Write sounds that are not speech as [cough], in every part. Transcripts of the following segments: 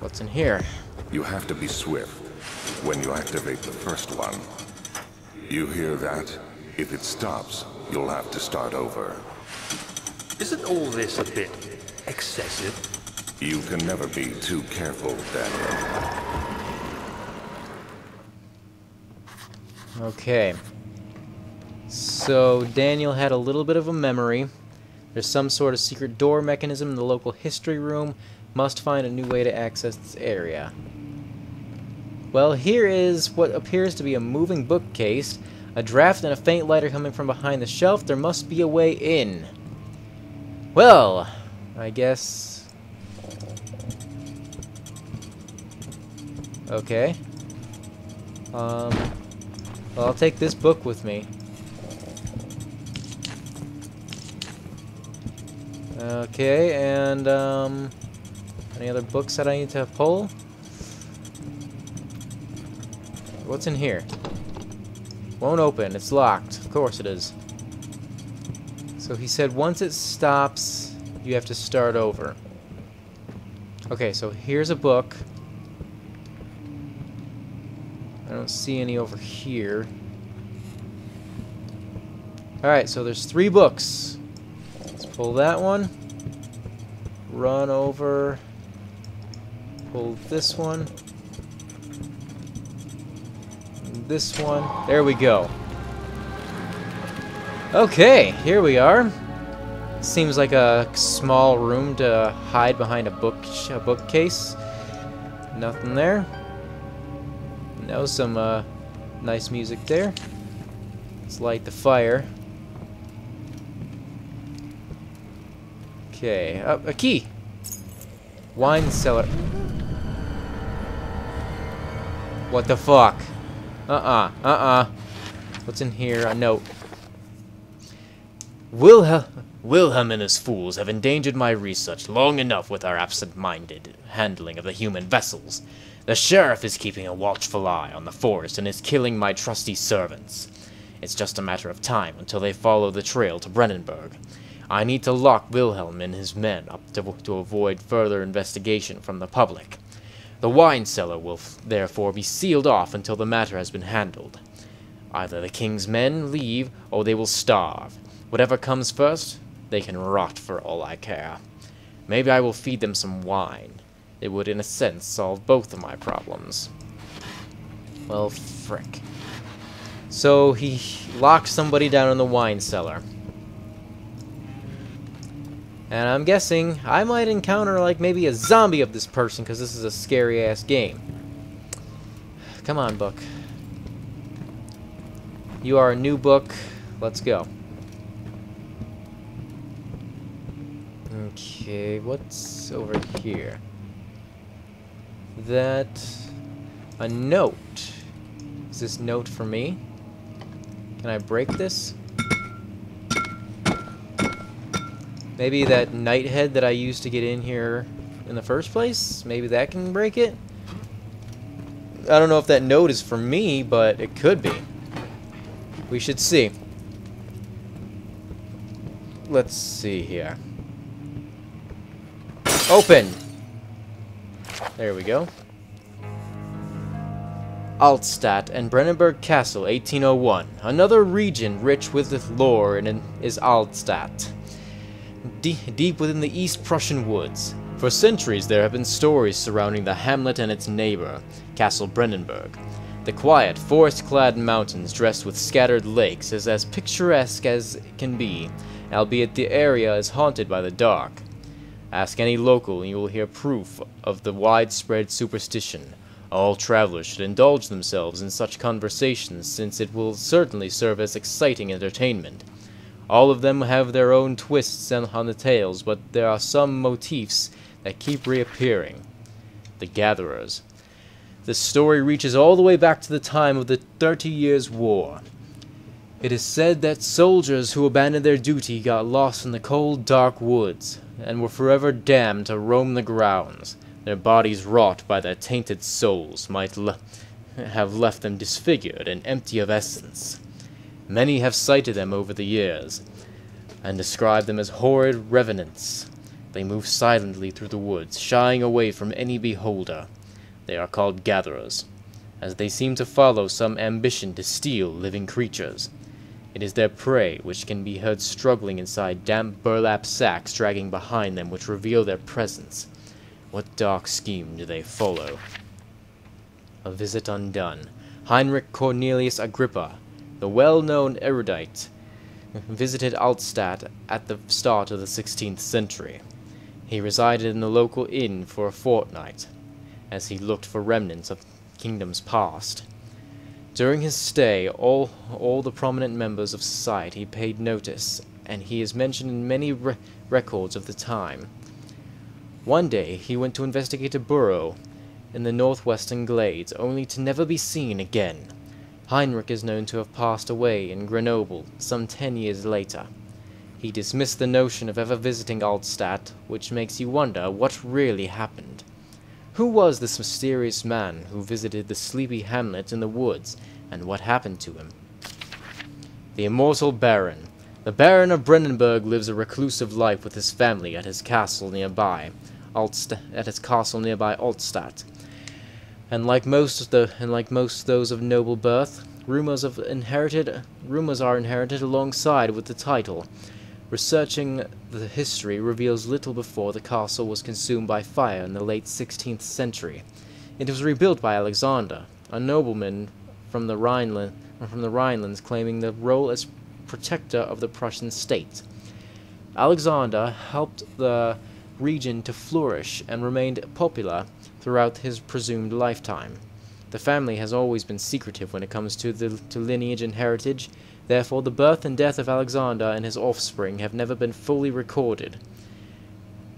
What's in here? You have to be swift when you activate the first one. You hear that? If it stops, you'll have to start over. Isn't all this a bit excessive? You can never be too careful, Daniel. Okay. So, Daniel had a little bit of a memory. There's some sort of secret door mechanism in the local history room. Must find a new way to access this area. Well, here is what appears to be a moving bookcase. A draft and a faint light are coming from behind the shelf. There must be a way in. Well, I guess... Okay. Um... Well, I'll take this book with me. Okay, and, um... Any other books that I need to pull? What's in here? Won't open. It's locked. Of course it is. So he said once it stops, you have to start over. Okay, so here's a book. I don't see any over here. Alright, so there's three books. Let's pull that one. Run over. Pull this one. This one. There we go. Okay, here we are. Seems like a small room to hide behind a book a bookcase. Nothing there. Now some uh, nice music there. Let's light the fire. Okay, oh, a key. Wine cellar. What the fuck? Uh-uh, uh-uh. What's in here? A note. Wilhelm, Wilhelm and his fools have endangered my research long enough with our absent-minded handling of the human vessels. The sheriff is keeping a watchful eye on the forest and is killing my trusty servants. It's just a matter of time until they follow the trail to Brennenburg. I need to lock Wilhelm and his men up to, to avoid further investigation from the public. The wine cellar will therefore be sealed off until the matter has been handled. Either the king's men leave, or they will starve. Whatever comes first, they can rot for all I care. Maybe I will feed them some wine. It would, in a sense, solve both of my problems. Well, frick. So he locked somebody down in the wine cellar. And I'm guessing I might encounter, like, maybe a zombie of this person, because this is a scary-ass game. Come on, book. You are a new book. Let's go. Okay, what's over here? that a note. Is this note for me? Can I break this? Maybe that knight head that I used to get in here in the first place? Maybe that can break it? I don't know if that note is for me, but it could be. We should see. Let's see here. Open! There we go. Altstadt and Brennenburg Castle, 1801. Another region rich with lore in, is Altstadt. Deep within the East Prussian woods. For centuries there have been stories surrounding the hamlet and its neighbor, Castle Brennenburg. The quiet, forest-clad mountains dressed with scattered lakes is as picturesque as can be, albeit the area is haunted by the dark. Ask any local and you will hear proof of the widespread superstition. All travelers should indulge themselves in such conversations since it will certainly serve as exciting entertainment. All of them have their own twists on the tales, but there are some motifs that keep reappearing. The Gatherers. The story reaches all the way back to the time of the Thirty Years' War. It is said that soldiers who abandoned their duty got lost in the cold, dark woods, and were forever damned to roam the grounds. Their bodies wrought by their tainted souls might le have left them disfigured and empty of essence. Many have sighted them over the years, and described them as horrid revenants. They move silently through the woods, shying away from any beholder. They are called gatherers, as they seem to follow some ambition to steal living creatures. It is their prey which can be heard struggling inside damp burlap sacks dragging behind them which reveal their presence. What dark scheme do they follow? A visit undone. Heinrich Cornelius Agrippa, the well-known erudite, visited Altstadt at the start of the 16th century. He resided in the local inn for a fortnight, as he looked for remnants of kingdoms past. During his stay, all, all the prominent members of society paid notice, and he is mentioned in many re records of the time. One day, he went to investigate a burrow in the northwestern glades, only to never be seen again. Heinrich is known to have passed away in Grenoble some ten years later. He dismissed the notion of ever visiting Altstadt, which makes you wonder what really happened. Who was this mysterious man who visited the sleepy hamlet in the woods, and what happened to him? The immortal Baron. The Baron of Brennenburg lives a reclusive life with his family at his castle nearby, Altst- at his castle nearby Altstadt. And like most of the and like most those of noble birth, rumors of inherited rumors are inherited alongside with the title. Researching the history reveals little before the castle was consumed by fire in the late 16th century. It was rebuilt by Alexander, a nobleman from the Rhineland, from the Rhinelands claiming the role as protector of the Prussian state. Alexander helped the region to flourish and remained popular throughout his presumed lifetime. The family has always been secretive when it comes to, the, to lineage and heritage, therefore, the birth and death of Alexander and his offspring have never been fully recorded.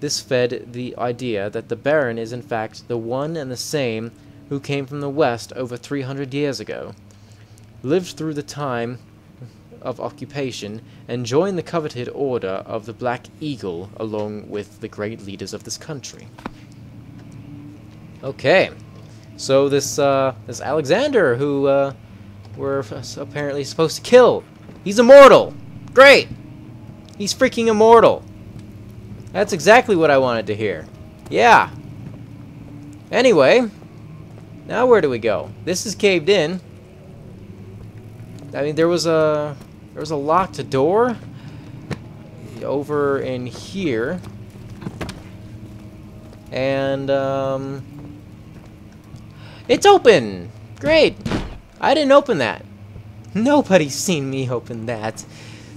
This fed the idea that the Baron is in fact the one and the same who came from the west over 300 years ago, lived through the time of occupation, and join the coveted order of the Black Eagle along with the great leaders of this country. Okay, so this uh, this Alexander, who uh, we're apparently supposed to kill, he's immortal. Great, he's freaking immortal. That's exactly what I wanted to hear. Yeah. Anyway, now where do we go? This is caved in. I mean, there was a there was a locked door over in here, and um. It's open! Great! I didn't open that. Nobody's seen me open that.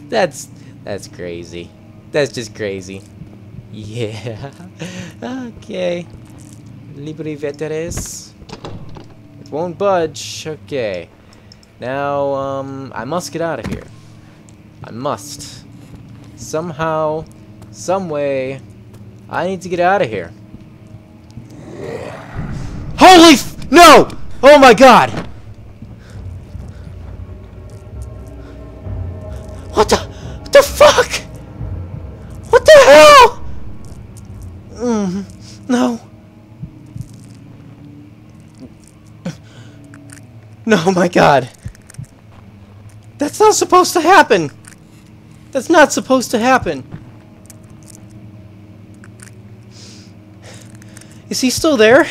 That's that's crazy. That's just crazy. Yeah. [laughs] okay. Libri veteres. It won't budge. Okay. Now, um, I must get out of here. I must. Somehow, some way, I need to get out of here. Holy no! Oh my god! What the... What the fuck? What the hell? Mm, no. No, my god. That's not supposed to happen. That's not supposed to happen. Is he still there?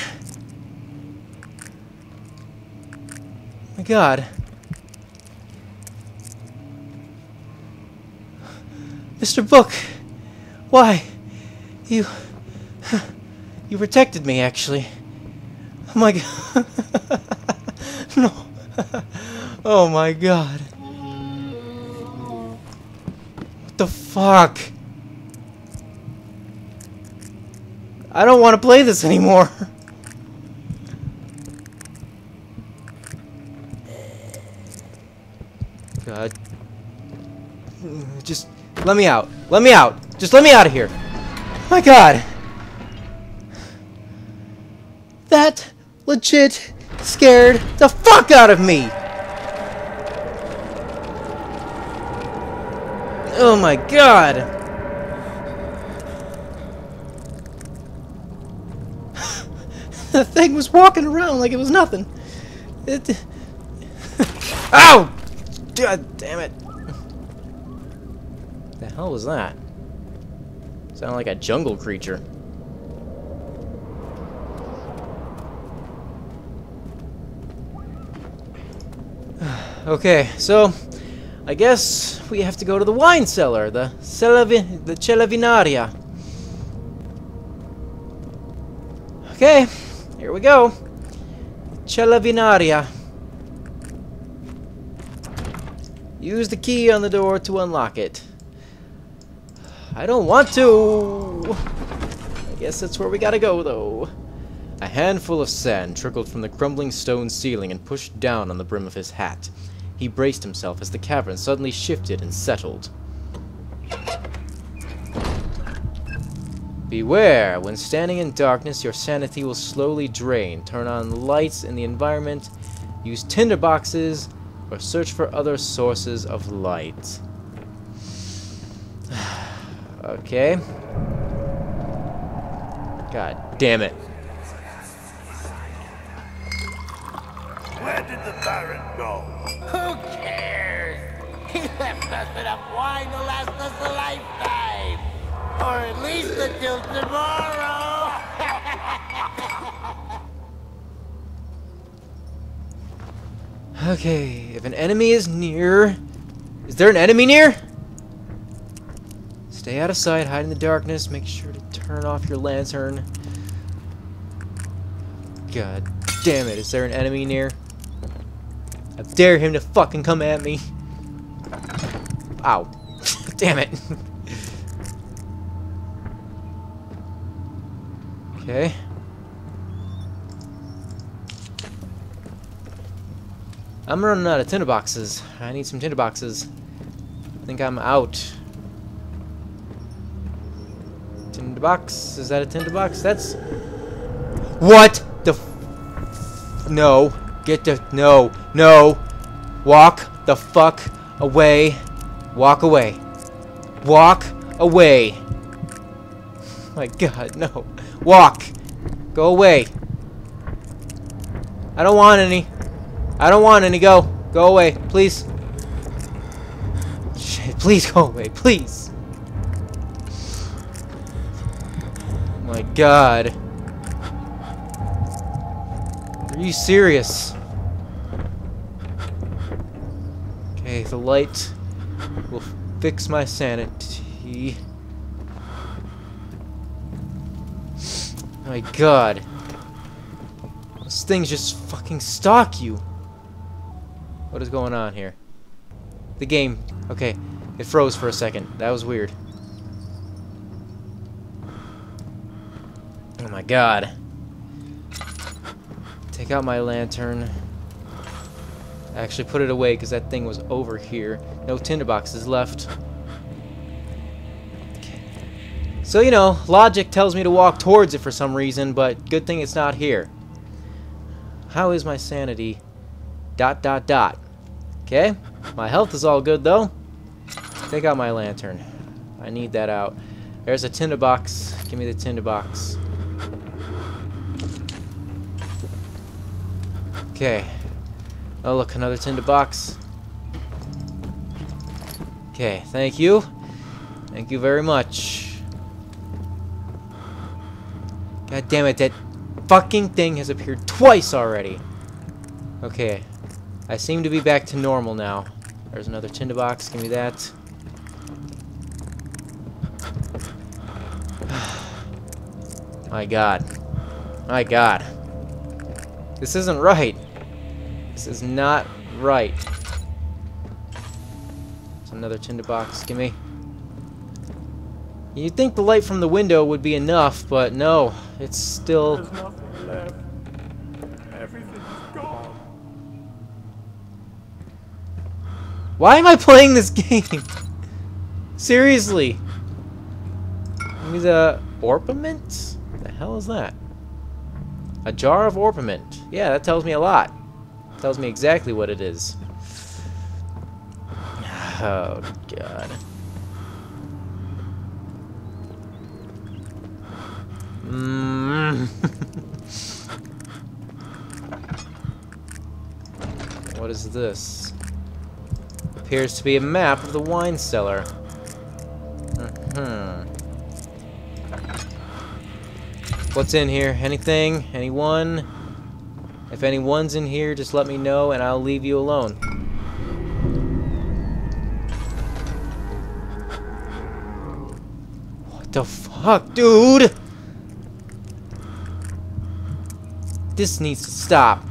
My god. Mr. Book, why? You... You protected me, actually. Oh my [laughs] god. no. oh my god. The fuck? I don't want to play this anymore. [laughs] God. Just let me out. Let me out. Just let me out of here. My God. That legit scared the fuck out of me. Oh my God. [laughs] the thing was walking around like it was nothing. It... [laughs] Ow! God damn it. The hell was that? Sound like a jungle creature. [sighs] okay, so I guess we have to go to the wine cellar, the Celavi the Cella Vinaria. Okay, here we go. Cella Vinaria. Use the key on the door to unlock it. I don't want to! I guess that's where we gotta go, though. A handful of sand trickled from the crumbling stone ceiling and pushed down on the brim of his hat. He braced himself as the cavern suddenly shifted and settled. Beware! When standing in darkness, your sanity will slowly drain. Turn on lights in the environment, use tinderboxes, or search for other sources of light. [sighs] okay. God damn it. Where did the Baron go? Who cares? [laughs] He left us enough wine to last us a lifetime. Or at least until tomorrow. [laughs] Okay, if an enemy is near... Is there an enemy near? Stay out of sight, hide in the darkness, make sure to turn off your lantern. God damn it, is there an enemy near? I dare him to fucking come at me. Ow. [laughs] damn it. okay. I'm running out of tinderboxes. I need some tinderboxes. I think I'm out. Tinderbox? Is that a tinderbox? That's... What the No. Get the... No. No. Walk the fuck away. Walk away. Walk away. [laughs] My god, no. Walk. Go away. I don't want any. I don't want any. Go. Go away. Please. Shit, please go away. Please. My god. Are you serious? Okay, the light will fix my sanity. My god. Those things just fucking stalk you. What is going on here? The game. Okay. It froze for a second. That was weird. Oh my god. Take out my lantern. I Actually put it away because that thing was over here. No tinderboxes left. So, you know, logic tells me to walk towards it for some reason, but good thing it's not here. How is my sanity? Dot, dot, dot. Okay. My health is all good, though. Take out my lantern. I need that out. There's a tinderbox. Give me the tinderbox. Okay. Oh, look, another tinderbox. Okay, thank you. Thank you very much. God damn it, that fucking thing has appeared twice already. Okay. I seem to be back to normal now. There's another tinderbox. Give me that. [sighs] My god. My god. This isn't right. This is not right. There's another tinderbox. Give me. You'd think the light from the window would be enough, but no. It's still... There's nothing left. Everything's gone. Why am I playing this [laughs] game? Seriously. Give me the orpiment? The hell is that? A jar of orpiment. Yeah, that tells me a lot. Tells me exactly what it is. [sighs] Oh, God. Mm. [laughs] what is this? Appears to be a map of the wine cellar. Hmm. What's in here? Anything? Anyone? If anyone's in here, just let me know and I'll leave you alone. What the fuck, dude? This needs to stop.